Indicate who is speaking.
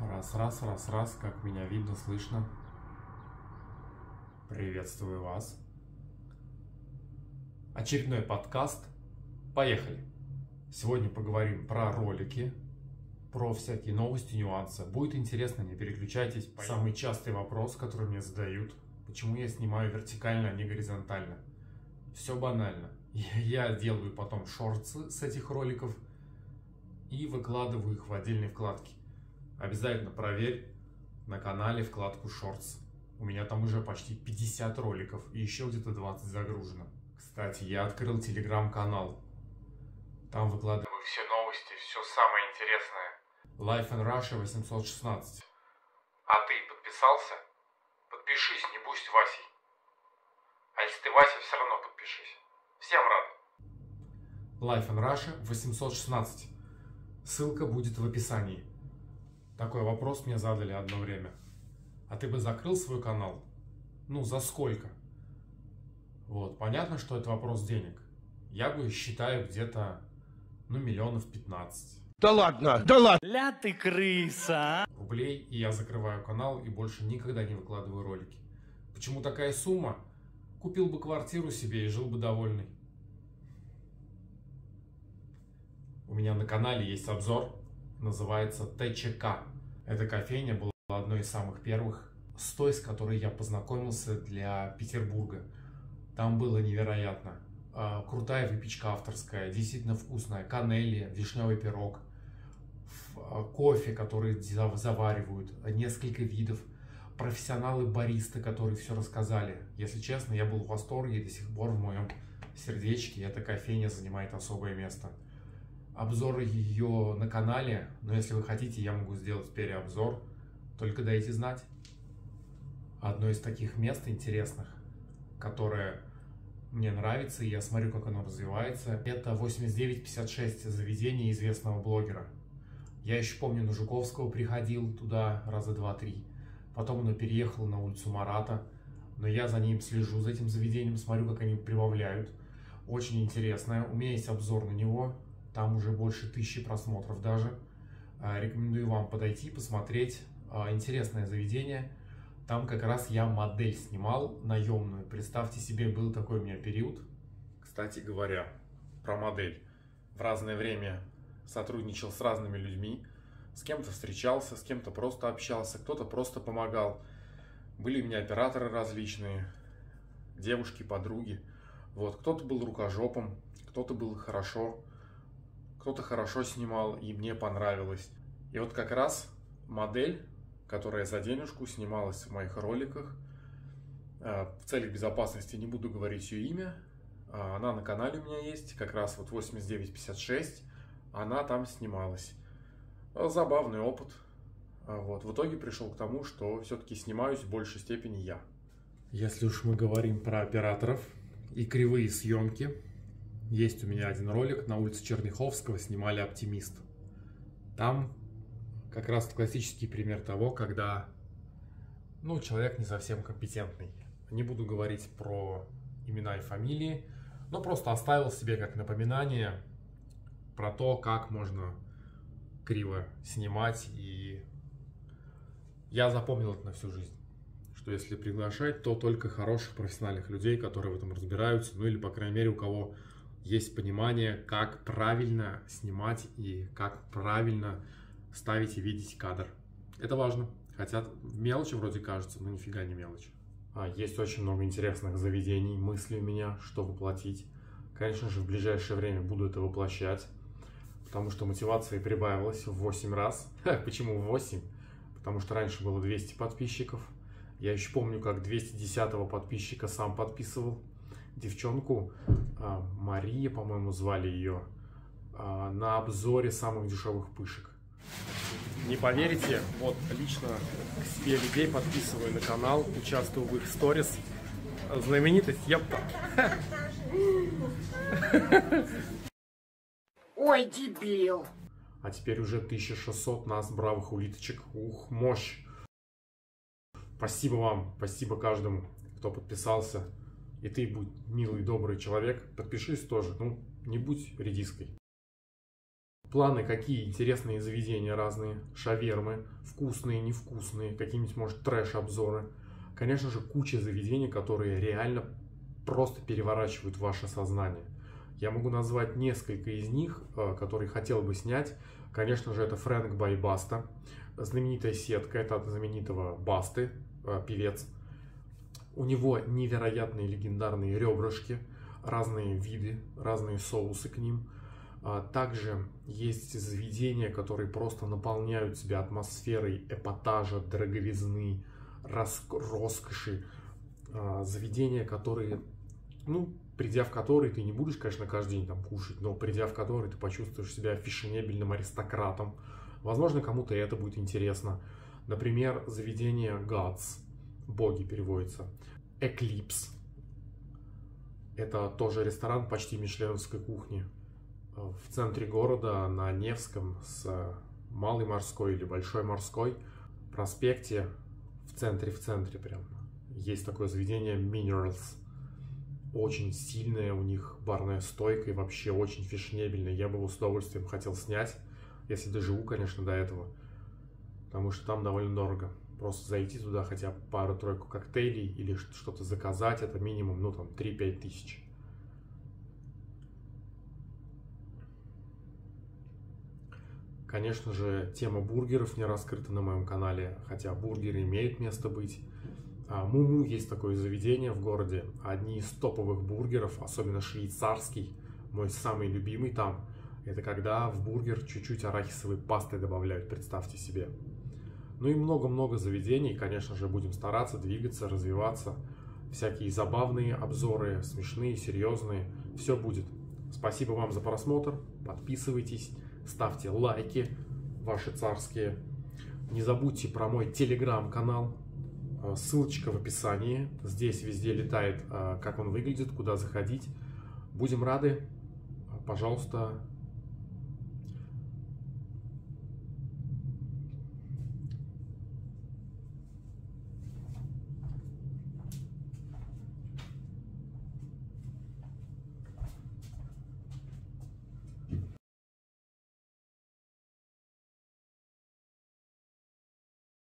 Speaker 1: Раз, раз, раз, раз, как меня видно, слышно. Приветствую вас. Очередной подкаст. Поехали. Сегодня поговорим про ролики, про всякие новости, нюансы. Будет интересно, не переключайтесь. Самый частый вопрос, который мне задают, почему я снимаю вертикально, а не горизонтально. Все банально. Я делаю потом шорты с этих роликов и выкладываю их в отдельные вкладки. Обязательно проверь на канале вкладку Shorts. У меня там уже почти 50 роликов и еще где-то 20 загружено. Кстати, я открыл телеграм-канал. Там выкладываю все новости, все самое интересное. Life in Russia 816. А ты подписался? Подпишись, не будь Васей. А если ты Вася, все равно подпишись. Всем рад. Life in Russia 816. Ссылка будет в описании. Такой вопрос мне задали одно время. А ты бы закрыл свой канал? Ну, за сколько? Вот, понятно, что это вопрос денег. Я бы считаю где-то, ну, миллионов 15.
Speaker 2: Да ладно, да ладно.
Speaker 3: Ля ты крыса.
Speaker 1: Рублей, и я закрываю канал и больше никогда не выкладываю ролики. Почему такая сумма? Купил бы квартиру себе и жил бы довольный. У меня на канале есть обзор, называется ТЧК. Эта кофейня была одной из самых первых, с той, с которой я познакомился для Петербурга. Там было невероятно. А, крутая выпечка авторская, действительно вкусная, канели, вишневый пирог, а, кофе, который заваривают, несколько видов, профессионалы баристы, которые все рассказали. Если честно, я был в восторге и до сих пор в моем сердечке эта кофейня занимает особое место обзор ее на канале, но если вы хотите, я могу сделать переобзор, только дайте знать. Одно из таких мест интересных, которое мне нравится, и я смотрю, как оно развивается, это 8956 заведение известного блогера. Я еще помню, на Жуковского приходил туда раза два-три. Потом оно переехало на улицу Марата. Но я за ним слежу, за этим заведением, смотрю, как они прибавляют. Очень интересное. У меня есть обзор на него. Там уже больше тысячи просмотров даже. А, рекомендую вам подойти, посмотреть. А, интересное заведение. Там как раз я модель снимал, наемную. Представьте себе, был такой у меня период. Кстати говоря, про модель. В разное время сотрудничал с разными людьми. С кем-то встречался, с кем-то просто общался, кто-то просто помогал. Были у меня операторы различные, девушки, подруги. Вот, кто-то был рукожопом, кто-то был хорошо кто-то хорошо снимал, и мне понравилось. И вот как раз модель, которая за денежку снималась в моих роликах, э, в целях безопасности не буду говорить ее имя, а она на канале у меня есть, как раз вот 8956, она там снималась. Забавный опыт. А вот. В итоге пришел к тому, что все-таки снимаюсь в большей степени я. Если уж мы говорим про операторов и кривые съемки, есть у меня один ролик на улице Черняховского, снимали «Оптимист». Там как раз классический пример того, когда ну, человек не совсем компетентный. Не буду говорить про имена и фамилии, но просто оставил себе как напоминание про то, как можно криво снимать. И я запомнил это на всю жизнь. Что если приглашать, то только хороших профессиональных людей, которые в этом разбираются, ну или, по крайней мере, у кого есть понимание, как правильно снимать и как правильно ставить и видеть кадр. Это важно. Хотя мелочи вроде кажется, но нифига не мелочь. А, есть очень много интересных заведений, мыслей у меня, что воплотить. Конечно же, в ближайшее время буду это воплощать, потому что мотивация прибавилась в 8 раз. Почему в 8? Потому что раньше было 200 подписчиков. Я еще помню, как 210 подписчика сам подписывал девчонку, а, Мария, по-моему, звали ее, а, на обзоре самых дешевых пышек. Не поверите, вот лично к себе людей подписываю на канал, участвую в их сторис. Знаменитость, ёпта.
Speaker 2: Ой, дебил.
Speaker 1: А теперь уже 1600 нас, бравых улиточек. Ух, мощь. Спасибо вам, спасибо каждому, кто подписался и ты будь милый, добрый человек, подпишись тоже. Ну, не будь редиской. Планы какие? Интересные заведения разные, шавермы, вкусные, невкусные, какие-нибудь, может, трэш-обзоры. Конечно же, куча заведений, которые реально просто переворачивают ваше сознание. Я могу назвать несколько из них, э, которые хотел бы снять. Конечно же, это Фрэнк Бай Баста, знаменитая сетка, это от знаменитого Басты, э, певец. У него невероятные легендарные ребрышки, разные виды, разные соусы к ним. А также есть заведения, которые просто наполняют себя атмосферой эпатажа, дороговизны, роскоши. А, заведения, которые, ну, придя в которые ты не будешь, конечно, каждый день там кушать, но придя в которые ты почувствуешь себя фешенебельным аристократом. Возможно, кому-то это будет интересно. Например, заведение Gods, боги переводится, Eclipse. Это тоже ресторан почти мишленовской кухни в центре города на Невском с Малой морской или Большой морской проспекте в центре, в центре прям. Есть такое заведение Minerals. Очень сильная у них барная стойка и вообще очень фешнебельная. Я бы его с удовольствием хотел снять, если доживу, конечно, до этого. Потому что там довольно дорого. Просто зайти туда хотя бы пару-тройку коктейлей или что-то заказать, это минимум, ну там, 3-5 тысяч. Конечно же, тема бургеров не раскрыта на моем канале, хотя бургеры имеют место быть. А, Муму есть такое заведение в городе. Одни из топовых бургеров, особенно швейцарский, мой самый любимый там, это когда в бургер чуть-чуть арахисовой пасты добавляют, представьте себе. Ну и много-много заведений, конечно же, будем стараться двигаться, развиваться. Всякие забавные обзоры, смешные, серьезные, все будет. Спасибо вам за просмотр, подписывайтесь ставьте лайки ваши царские. Не забудьте про мой телеграм-канал, э, ссылочка в описании. Здесь везде летает, э, как он выглядит, куда заходить. Будем рады. Пожалуйста,